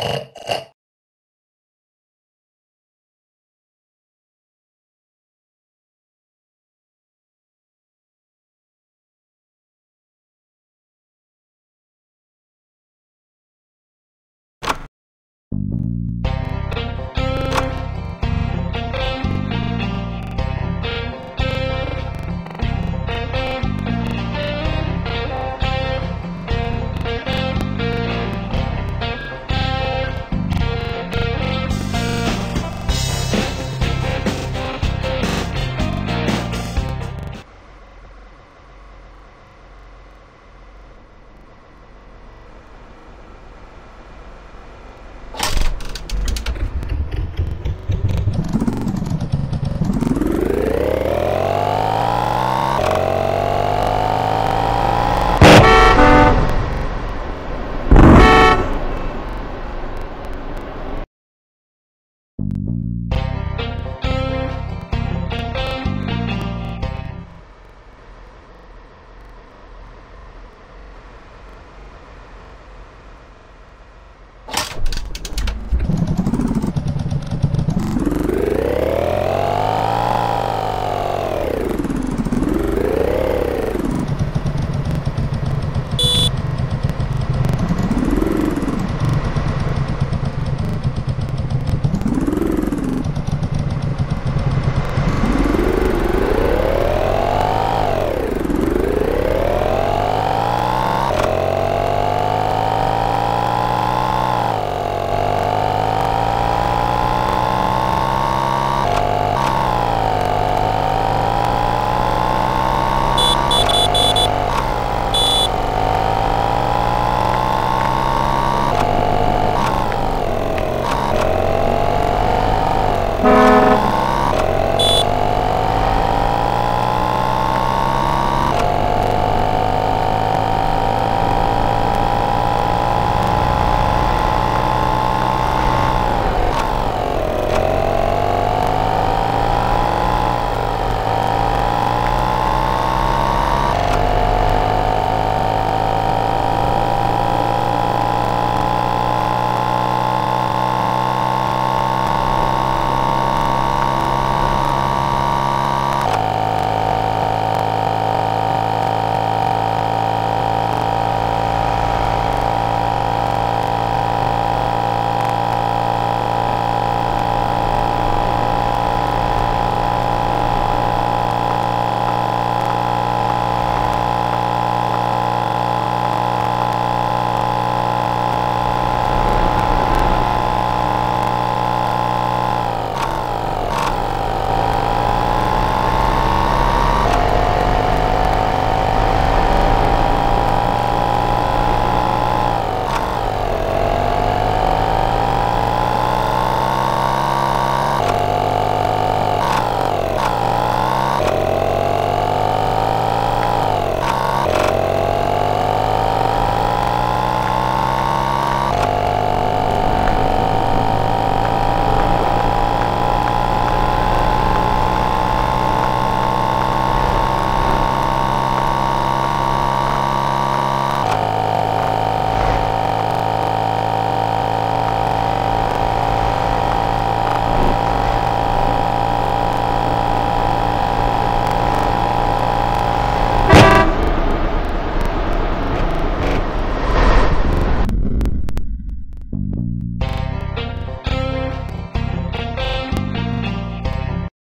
Bye.